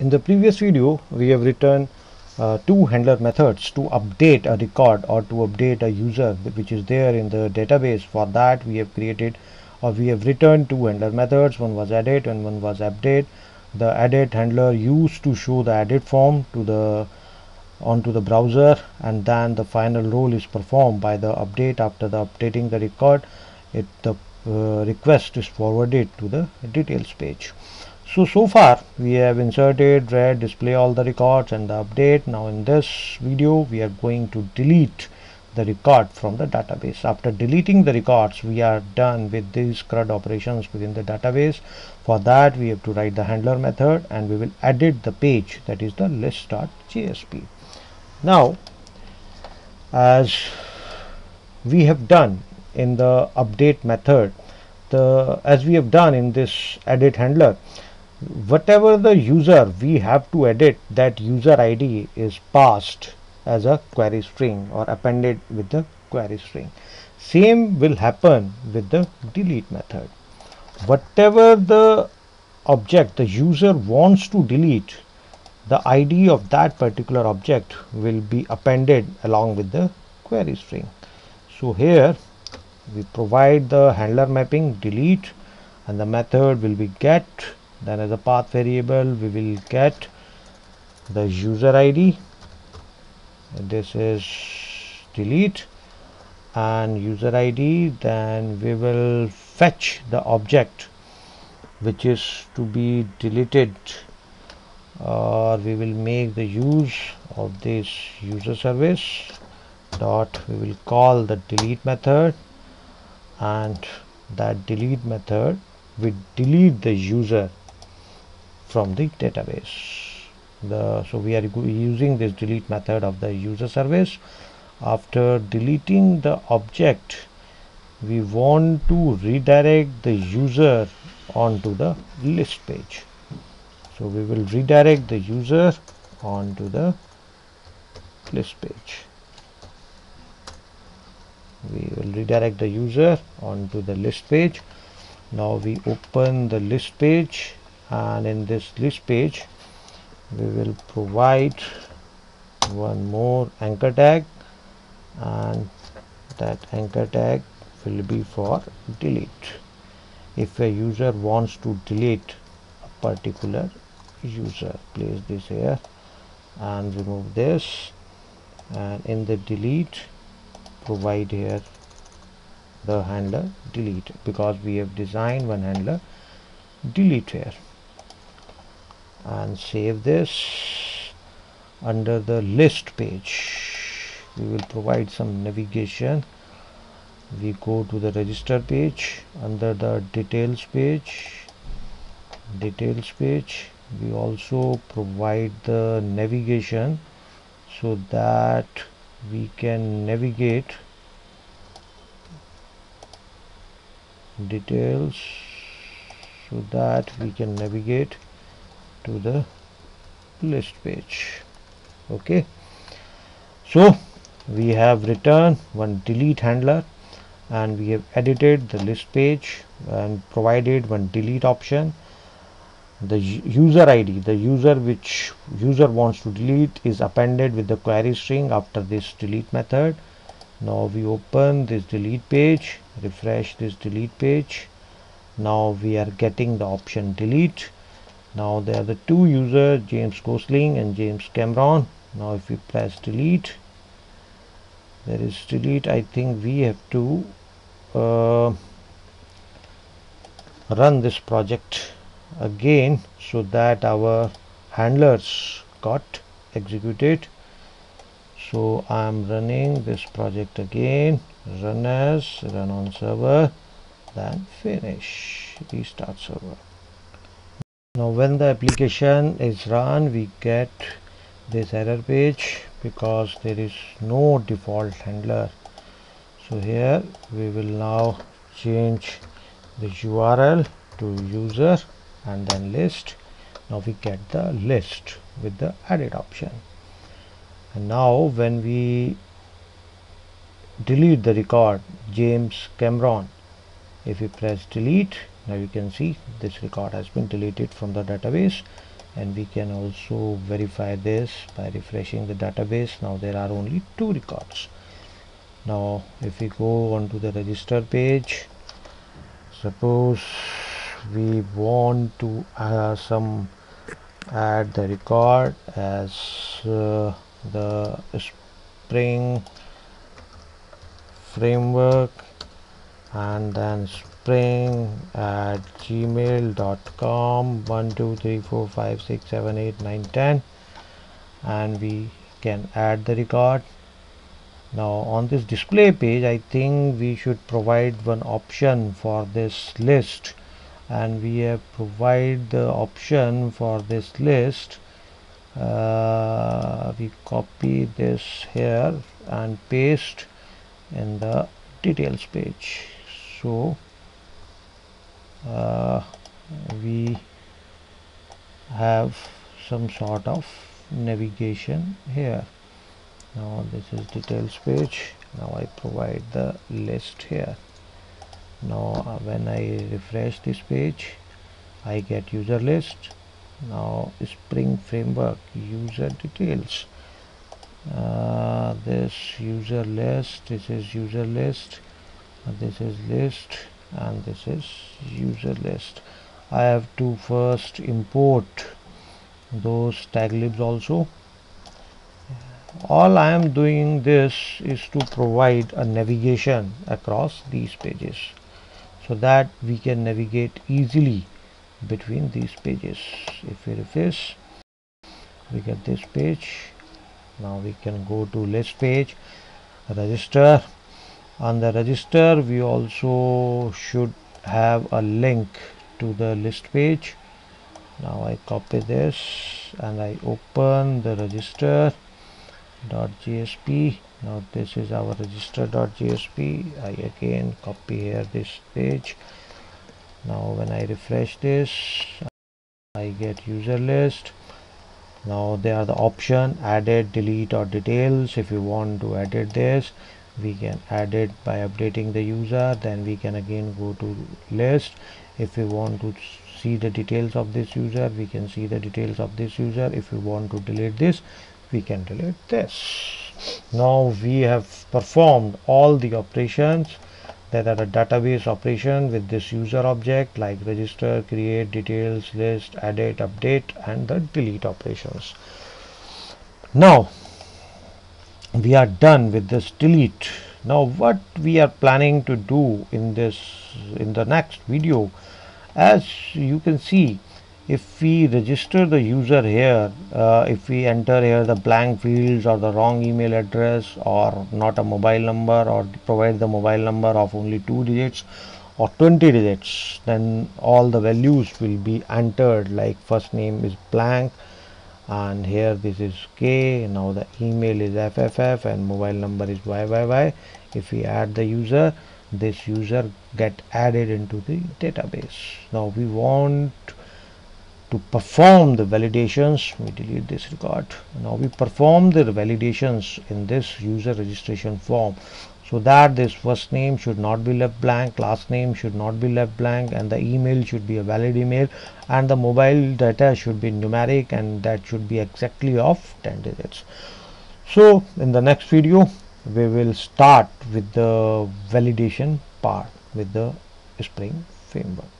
in the previous video we have written uh, two handler methods to update a record or to update a user which is there in the database. For that we have created or we have written two handler methods. One was edit and one was update. The edit handler used to show the edit form to the onto the browser and then the final role is performed by the update. After the updating the record it the uh, request is forwarded to the details page so so far we have inserted read display all the records and the update. Now in this video we are going to delete the record from the database. After deleting the records we are done with these CRUD operations within the database. For that we have to write the handler method and we will edit the page that is the list.jsp now as we have done in the update method the as we have done in this edit handler whatever the user we have to edit that user id is passed as a query string or appended with the query string. Same will happen with the delete method. Whatever the object the user wants to delete the id of that particular object will be appended along with the query string. So here we provide the handler mapping delete and the method will be get then as a path variable we will get the user id this is delete. And user id then we will fetch the object which is to be deleted. Or we will make the use of this user service dot we will call the delete method. And that delete method we delete the user from the database. The so we are using this delete method of the user service. After deleting the object we want to redirect the user onto the list page. So we will redirect the user onto the list page. We will redirect the user onto the list page. Now we open the list page and in this list page we will provide one more anchor tag. And that anchor tag will be for delete. If a user wants to delete a particular user place this here and remove this. And in the delete provide here the handler delete because we have designed one handler delete here and save this under the list page. We will provide some navigation. We go to the register page under the details page. Details page we also provide the navigation so that we can navigate details so that we can navigate to the list page. Okay. So we have returned one delete handler and we have edited the list page and provided one delete option. The user id the user which user wants to delete is appended with the query string after this delete method. Now we open this delete page refresh this delete page. Now we are getting the option delete now there are the two users James Gosling and James Cameron. Now if we press delete there is delete. I think we have to uh, run this project again so that our handlers got executed. So I am running this project again. Run as run on server then finish. Restart server now when the application is run we get this error page because there is no default handler. So here we will now change the URL to user and then list. Now we get the list with the edit option. And now when we delete the record James Cameron if we press delete now you can see this record has been deleted from the database and we can also verify this by refreshing the database. Now there are only two records. Now if we go onto the register page suppose we want to uh, some add the record as uh, the spring framework and then spring at gmail.com 1 2 3 4 5 6 7 8 9 10 and we can add the record. Now on this display page I think we should provide one option for this list. And we have provide the option for this list. Uh, we copy this here and paste in the details page so uh, we have some sort of navigation here. Now this is details page. Now I provide the list here. Now uh, when I refresh this page I get user list. Now spring framework user details. Uh, this user list this is user list uh, this is list and this is user list. I have to first import those tag libs also. All I am doing this is to provide a navigation across these pages so that we can navigate easily between these pages. If we refresh we get this page. Now we can go to list page register on the register we also should have a link to the list page. Now I copy this and I open the register .jsp now this is our register.jsp I again copy here this page. Now when I refresh this I get user list. Now there are the option added delete or details. If you want to edit this we can add it by updating the user then we can again go to list. If we want to see the details of this user we can see the details of this user. If we want to delete this we can delete this. Now we have performed all the operations. That are a database operation with this user object like register create details list edit update and the delete operations. Now we are done with this delete. Now what we are planning to do in this in the next video as you can see if we register the user here uh, if we enter here the blank fields or the wrong email address or not a mobile number or provide the mobile number of only two digits or 20 digits then all the values will be entered like first name is blank and here this is k. Now the email is fff and mobile number is yyy if we add the user this user get added into the database. Now we want to perform the validations. We delete this record. Now we perform the validations in this user registration form so that this first name should not be left blank last name should not be left blank and the email should be a valid email and the mobile data should be numeric and that should be exactly of 10 digits. So in the next video we will start with the validation part with the spring framework